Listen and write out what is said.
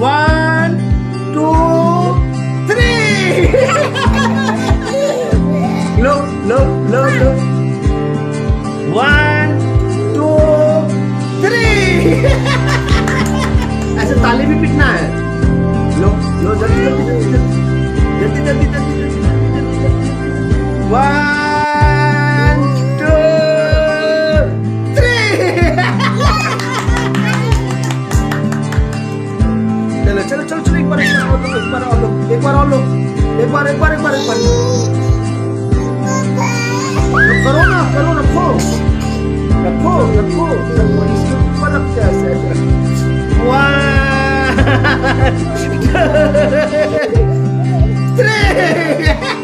One two three लो लो लो लो वन टू थ्री ऐसे ताली भी पीटना है लो लो जल्दी जल्दी जल्दी जल्दी जल्दी जल्दी जल्दी जल्दी जल्दी वन चलो चलो चलो, एक बार एक बार और लो एक बार और लो एक बार और लो एक बार एक बार एक बार एक बार। करो ना, करो, रखो। रखो रखो रखो, इसके ऊपर रखते ऐसे ऐसे थ्री